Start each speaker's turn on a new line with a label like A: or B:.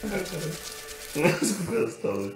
A: Сколько осталось?